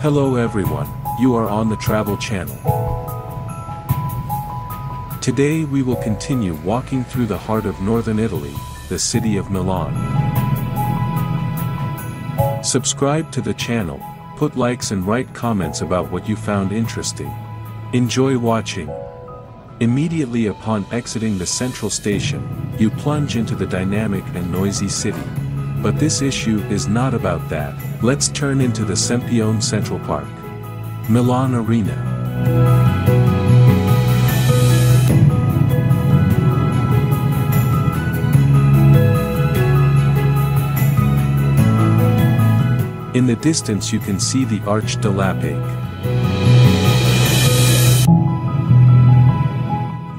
Hello everyone, you are on the Travel Channel. Today we will continue walking through the heart of northern Italy, the city of Milan. Subscribe to the channel, put likes and write comments about what you found interesting. Enjoy watching. Immediately upon exiting the central station, you plunge into the dynamic and noisy city. But this issue is not about that, let's turn into the Sempione Central Park. Milan Arena. In the distance you can see the Arco della Pace.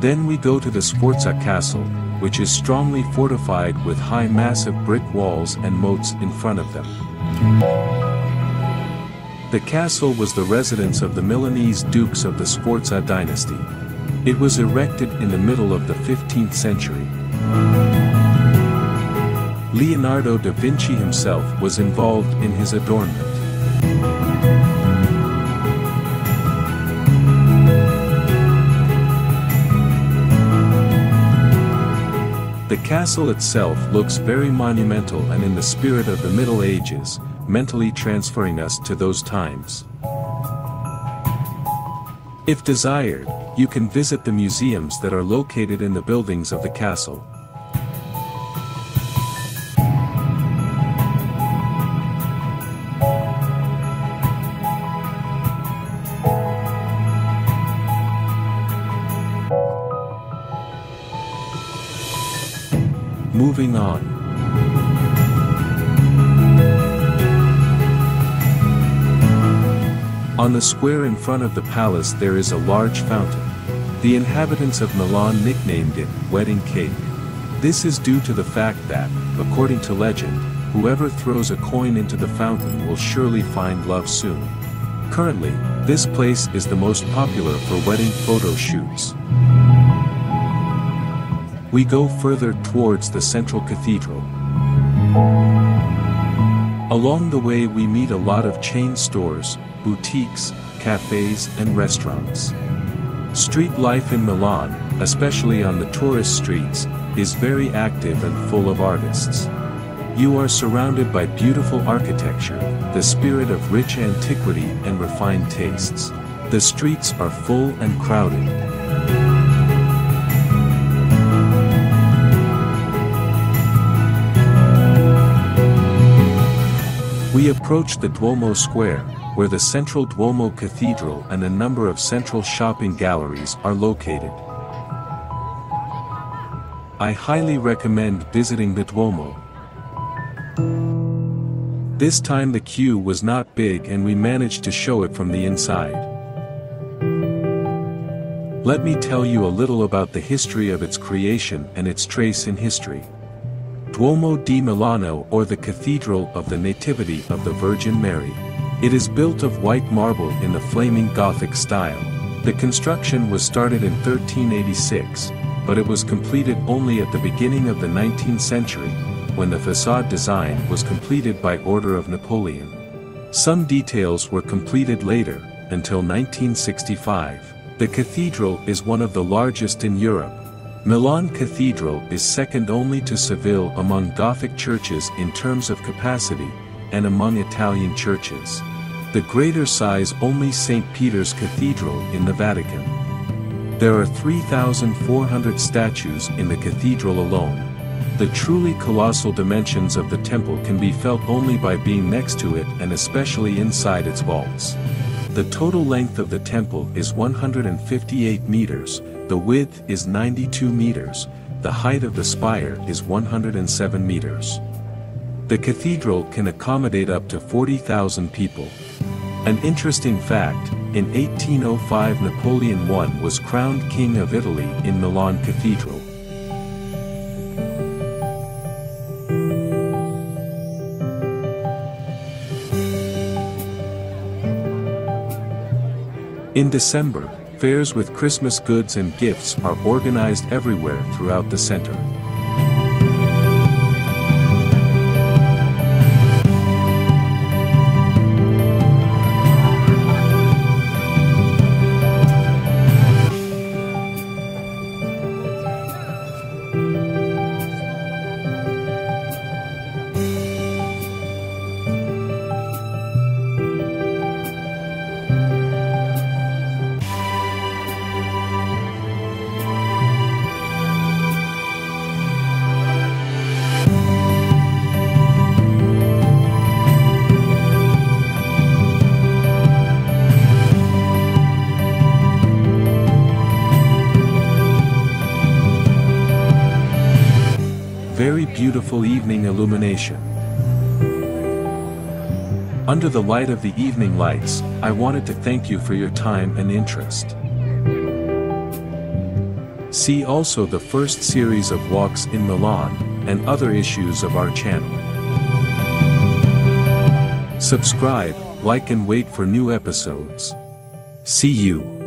Then we go to the Sforza Castle, which is strongly fortified with high massive brick walls and moats in front of them. The castle was the residence of the Milanese dukes of the Sforza dynasty. It was erected in the middle of the 15th century. Leonardo da Vinci himself was involved in his adornment. Castle itself looks very monumental and in the spirit of the Middle Ages, mentally transferring us to those times. If desired, you can visit the museums that are located in the buildings of the castle. Moving on. On the square in front of the palace there is a large fountain. The inhabitants of Milan nicknamed it Wedding Cake. This is due to the fact that, according to legend, whoever throws a coin into the fountain will surely find love soon. Currently, this place is the most popular for wedding photo shoots. We go further towards the central cathedral. Along the way we meet a lot of chain stores, boutiques, cafes and restaurants. Street life in Milan, especially on the tourist streets, is very active and full of artists. You are surrounded by beautiful architecture, the spirit of rich antiquity and refined tastes. The streets are full and crowded. We approach the Duomo Square, where the central Duomo Cathedral and a number of central shopping galleries are located. I highly recommend visiting the Duomo. This time the queue was not big and we managed to show it from the inside. Let me tell you a little about the history of its creation and its trace in history. Duomo di Milano or the Cathedral of the Nativity of the Virgin Mary. It is built of white marble in the flaming Gothic style. The construction was started in 1386, but it was completed only at the beginning of the 19th century, when the facade design was completed by order of Napoleon. Some details were completed later, until 1965. The cathedral is one of the largest in Europe, Milan Cathedral is second only to Seville among Gothic churches in terms of capacity, and among Italian churches. The greater size only St. Peter's Cathedral in the Vatican. There are 3,400 statues in the cathedral alone. The truly colossal dimensions of the temple can be felt only by being next to it and especially inside its vaults. The total length of the temple is 158 meters, the width is 92 meters, the height of the spire is 107 meters. The cathedral can accommodate up to 40,000 people. An interesting fact, in 1805 Napoleon I was crowned King of Italy in Milan Cathedral. In December, Fairs with Christmas goods and gifts are organized everywhere throughout the center. Very beautiful evening illumination. Under the light of the evening lights, I wanted to thank you for your time and interest. See also the first series of walks in Milan, and other issues of our channel. Subscribe, like and wait for new episodes. See you.